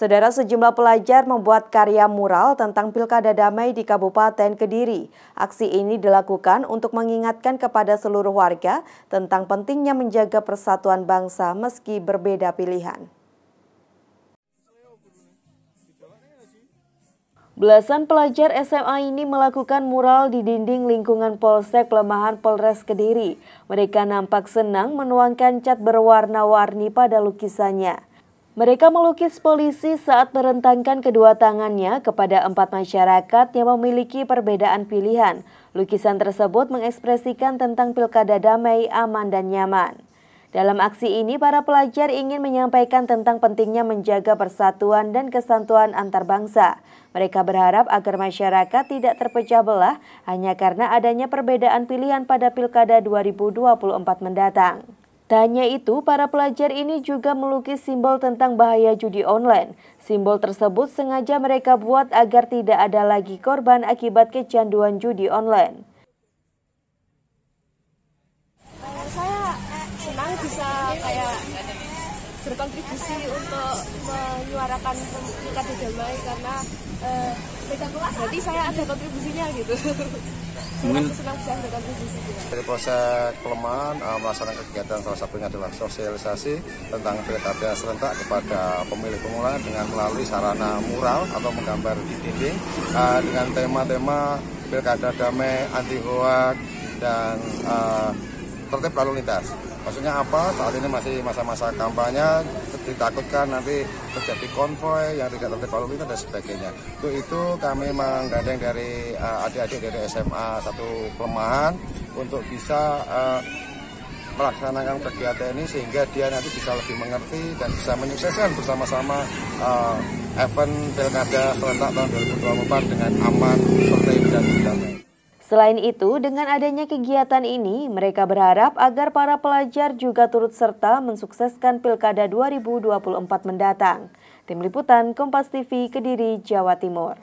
Saudara sejumlah pelajar membuat karya mural tentang pilkada damai di Kabupaten Kediri. Aksi ini dilakukan untuk mengingatkan kepada seluruh warga tentang pentingnya menjaga persatuan bangsa meski berbeda pilihan. Belasan pelajar SMA ini melakukan mural di dinding lingkungan Polsek Pelemahan Polres Kediri. Mereka nampak senang menuangkan cat berwarna-warni pada lukisannya. Mereka melukis polisi saat merentangkan kedua tangannya kepada empat masyarakat yang memiliki perbedaan pilihan. Lukisan tersebut mengekspresikan tentang pilkada damai, aman, dan nyaman. Dalam aksi ini, para pelajar ingin menyampaikan tentang pentingnya menjaga persatuan dan kesatuan antar bangsa. Mereka berharap agar masyarakat tidak terpecah belah hanya karena adanya perbedaan pilihan pada Pilkada 2024 mendatang. Tanya itu, para pelajar ini juga melukis simbol tentang bahaya judi online. Simbol tersebut sengaja mereka buat agar tidak ada lagi korban akibat kecanduan judi online. Saya senang bisa kayak berkontribusi untuk menyuarakan pilkada damai karena eh, berarti saya ada kontribusinya gitu. mungkin senang bisa berkontribusi dari proses pelemahan uh, melaksanakan kegiatan salah satunya adalah sosialisasi tentang pilkada serentak kepada pemilih pemula dengan melalui sarana mural atau menggambar di dinding uh, dengan tema-tema pilkada damai anti hoak dan uh, tertib lalu lintas Maksudnya apa? Saat ini masih masa-masa kampanye, ditakutkan nanti terjadi konvoy yang tidak tertib lalu lintas dan sebagainya. Untuk itu kami menggandeng dari uh, adik-adik dari SMA satu pelemahan untuk bisa uh, melaksanakan kegiatan ini sehingga dia nanti bisa lebih mengerti dan bisa menyukseskan bersama-sama uh, event Pilkada serentak tahun 2024 dengan aman, tertib dan damai. Selain itu, dengan adanya kegiatan ini, mereka berharap agar para pelajar juga turut serta mensukseskan Pilkada 2024 mendatang. Tim Liputan Kompas TV Kediri, Jawa Timur.